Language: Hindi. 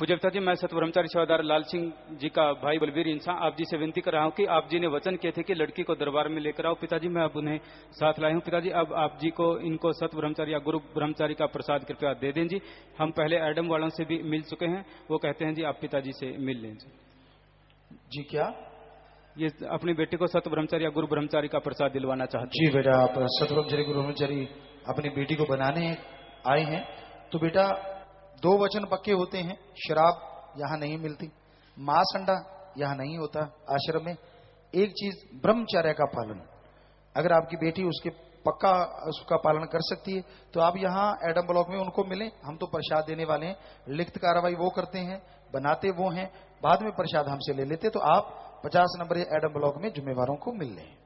पूज्य पिताजी मैं सत ब्रह्मचारी सेवादार लाल सिंह जी का भाई बलबीर इंसान आप जी से विनती कर रहा हूँ कि आप जी ने वचन किए थे कि लड़की को दरबार में लेकर आओ। पिताजी मैं अब उन्हें साथ लाई हूँ। पिताजी अब आप जी को इनको सत ब्रह्मचारी या गुरु ब्रह्मचारी का प्रसाद कृपया दे दें जी। हम पहले एडम वालों से भी मिल चुके हैं। वो कहते हैं जी आप पिताजी से मिल लें जी। जी क्या? ये अपनी बेटी को सत ब्रह्मचारी या गुरु ब्रह्मचारी का प्रसाद दिलवाना चाहते जी बेटा आप सतब्रह्मचरी गुरु ब्रह्मचरी अपनी बेटी को बनाने आए हैं। तो बेटा दो वचन पक्के होते हैं, शराब यहाँ नहीं मिलती मांस अंडा यहाँ नहीं होता आश्रम में। एक चीज़ ब्रह्मचर्य का पालन, अगर आपकी बेटी उसके पक्का उसका पालन कर सकती है तो आप यहाँ एडम ब्लॉक में उनको मिलें, हम तो प्रसाद देने वाले हैं, लिखित कार्रवाई वो करते हैं, बनाते वो हैं, बाद में प्रसाद हमसे ले लेते तो आप पचास नंबर एडम ब्लॉक में जुम्मेवारों को मिल लें।